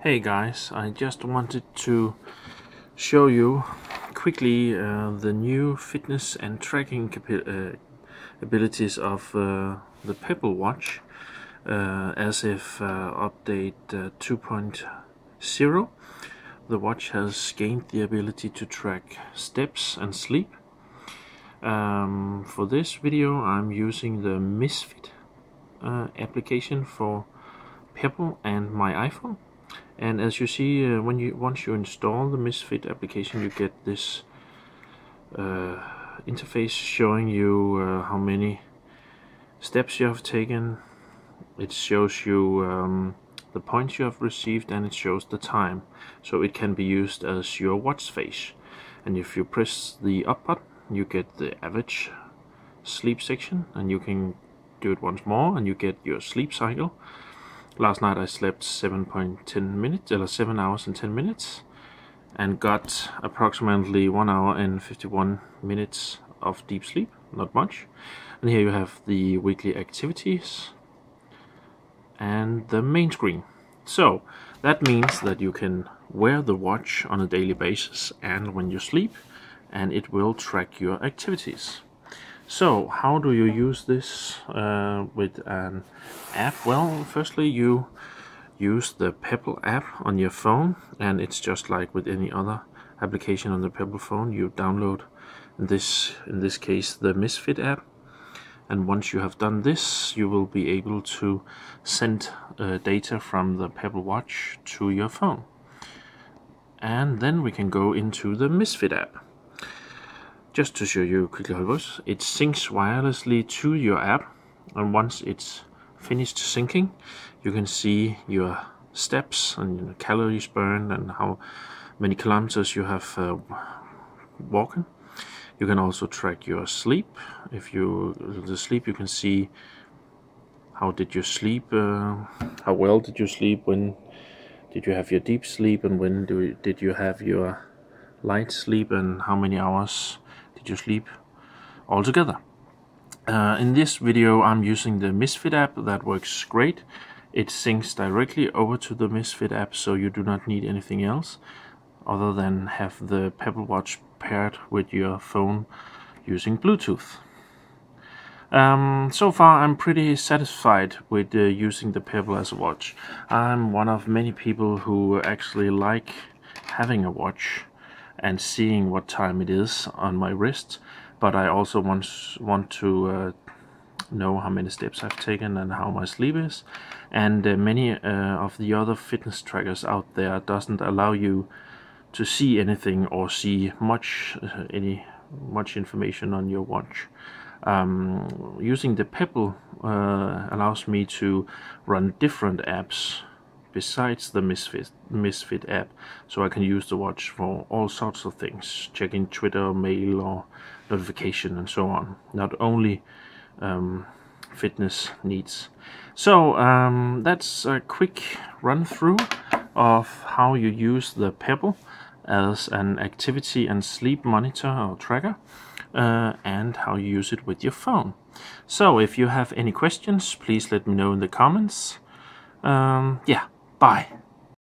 Hey guys, I just wanted to show you quickly uh, the new fitness and tracking uh, abilities of uh, the Pebble Watch uh, as if uh, update uh, 2.0. The watch has gained the ability to track steps and sleep. Um, for this video I'm using the Misfit application for Pebble and my iPhone and as you see uh, when you once you install the misfit application you get this uh, interface showing you uh, how many steps you have taken. It shows you um, the points you have received and it shows the time. So it can be used as your watch face. And if you press the up button you get the average sleep section and you can do it once more and you get your sleep cycle Last night I slept 7.10 minutes, or 7 hours and 10 minutes, and got approximately 1 hour and 51 minutes of deep sleep, not much. And here you have the weekly activities and the main screen. So that means that you can wear the watch on a daily basis and when you sleep, and it will track your activities. So, how do you use this uh, with an app? Well, firstly, you use the Pebble app on your phone, and it's just like with any other application on the Pebble phone. You download this, in this case, the Misfit app, and once you have done this, you will be able to send uh, data from the Pebble Watch to your phone. And then we can go into the Misfit app. Just to show you quickly how it works, it syncs wirelessly to your app and once it's finished syncing you can see your steps and calories burned and how many kilometers you have uh, walking. You can also track your sleep. If you the sleep, you can see how did you sleep, uh, how well did you sleep, when did you have your deep sleep, and when do, did you have your light sleep, and how many hours did you sleep altogether. Uh, in this video I'm using the Misfit app that works great. It syncs directly over to the Misfit app so you do not need anything else other than have the Pebble Watch paired with your phone using Bluetooth. Um, so far I'm pretty satisfied with uh, using the Pebble as a watch. I'm one of many people who actually like having a watch and seeing what time it is on my wrist but I also want, want to uh, know how many steps I've taken and how my sleep is. And uh, many uh, of the other fitness trackers out there doesn't allow you to see anything or see much uh, any much information on your watch. Um, using the Pebble uh, allows me to run different apps besides the Misfit, Misfit app, so I can use the watch for all sorts of things, checking Twitter, mail, or notification, and so on. Not only um, fitness needs. So um, that's a quick run through of how you use the Pebble as an activity and sleep monitor or tracker uh, and how you use it with your phone. So if you have any questions, please let me know in the comments. Um, yeah, Bye.